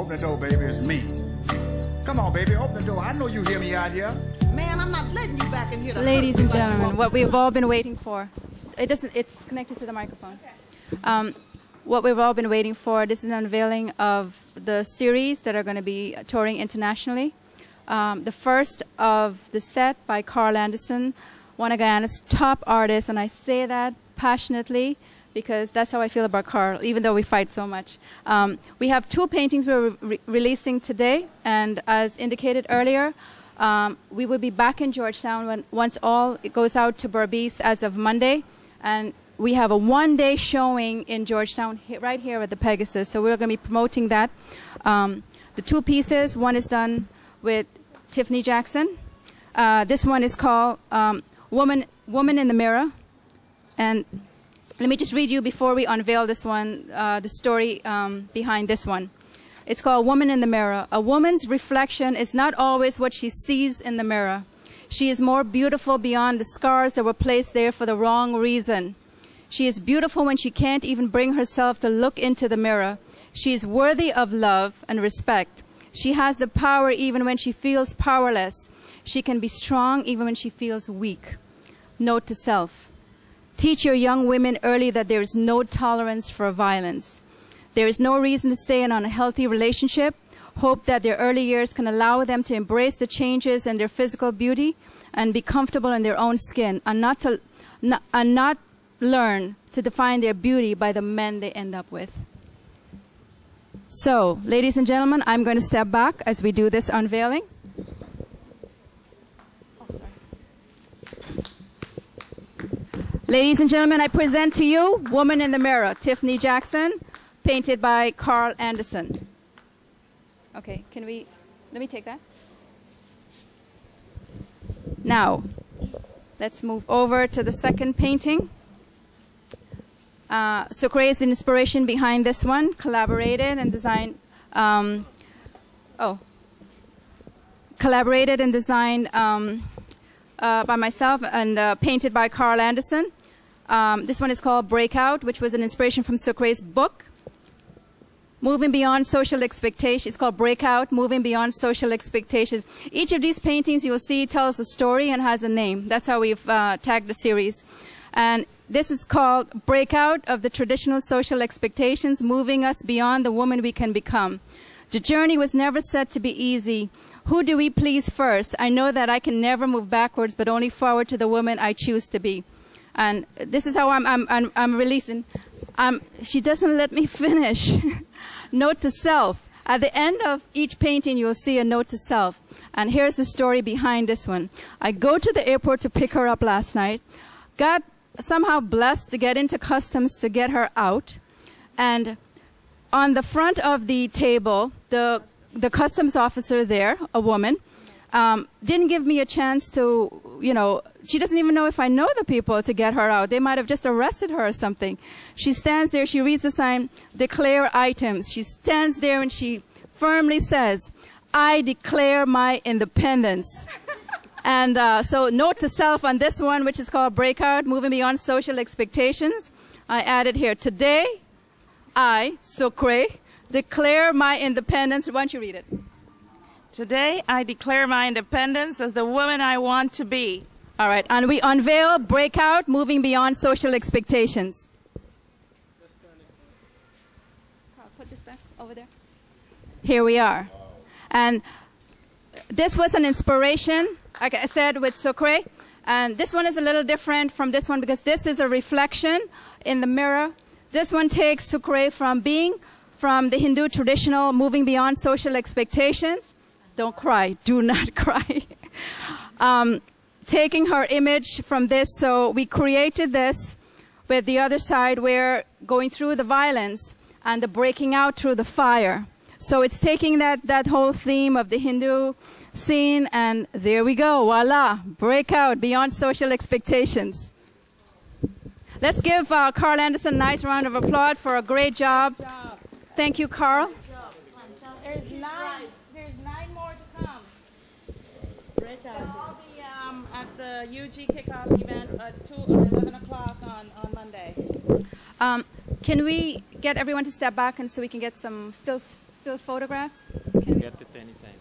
Open the door, baby. It's me. Come on, baby. Open the door. I know you hear me out here. Man, I'm not letting you back in here. Ladies and gentlemen, what we've all been waiting for. It doesn't. It's connected to the microphone. Um, what we've all been waiting for. This is an unveiling of the series that are going to be touring internationally. Um, the first of the set by Carl Anderson, one of Guyana's top artists, and I say that passionately because that's how I feel about Carl, even though we fight so much. Um, we have two paintings we're re- releasing today, and as indicated earlier, um, we will be back in Georgetown when, once all it goes out to Berbice as of Monday, and we have a one-day showing in Georgetown right here at the Pegasus. So we're going to be promoting that. Um, the two pieces, one is done with Tiffany Jackson. Uh, this one is called um, "Woman Woman in the Mirror," and let me just read you before we unveil this one uh, the story um, behind this one. It's called Woman in the Mirror. A woman's reflection is not always what she sees in the mirror. She is more beautiful beyond the scars that were placed there for the wrong reason. She is beautiful when she can't even bring herself to look into the mirror. She is worthy of love and respect. She has the power even when she feels powerless. She can be strong even when she feels weak. Note to self. Teach your young women early that there is no tolerance for violence. There is no reason to stay in an unhealthy relationship. Hope that their early years can allow them to embrace the changes in their physical beauty and be comfortable in their own skin and not to not, and not learn to define their beauty by the men they end up with. So, ladies and gentlemen, I'm going to step back as we do this unveiling. Ladies and gentlemen, I present to you Woman in the Mirror, Tiffany Jackson, painted by Carl Anderson. Okay, can we, let me take that. Now, let's move over to the second painting. Uh, Sukree is the inspiration behind this one, collaborated and designed, um, oh, collaborated and designed um, uh, by myself and uh, painted by Carl Anderson. Um, this one is called Breakout, which was an inspiration from Sukree's book. Moving Beyond Social Expectations. It's called Breakout, Moving Beyond Social Expectations. Each of these paintings you'll see tells a story and has a name. That's how we've uh, tagged the series. And this is called Breakout of the Traditional Social Expectations, Moving Us Beyond the Woman We Can Become. The journey was never set to be easy. Who do we please first? I know that I can never move backwards, but only forward to the woman I choose to be. And this is how I'm, I'm, I'm, I'm releasing. Um, she doesn't let me finish. note to self. At the end of each painting, you'll see a note to self. And here's the story behind this one. I go to the airport to pick her up last night. Got somehow blessed to get into customs to get her out. And on the front of the table, the, the customs officer there, a woman, um, didn't give me a chance to, you know, she doesn't even know if I know the people to get her out. They might have just arrested her or something. She stands there, she reads the sign, declare items. She stands there and she firmly says, I declare my independence. and uh, so, note to self on this one, which is called Breakout Moving Beyond Social Expectations. I added here, today, I, Sukree, declare my independence. Why don't you read it? Today, I declare my independence as the woman I want to be. All right, and we unveil Breakout Moving Beyond Social Expectations. Put this back over there. Here we are. And this was an inspiration, like I said, with Sukree. And this one is a little different from this one because this is a reflection in the mirror. This one takes Sukree from being from the Hindu traditional, moving beyond social expectations. Don't cry. Do not cry. um, taking her image from this, so we created this with the other side where going through the violence and the breaking out through the fire. So it's taking that, that whole theme of the Hindu scene, and there we go, voila, breakout beyond social expectations. Let's give uh, Carl Anderson a nice round of applause for a great job. Thank you, Carl. There's nine. There's nine more to come. I'll be um, at the UG kickoff event at two or eleven o'clock on, on Monday. Um, can we get everyone to step back and so we can get some still still photographs? Can we- Get it anytime.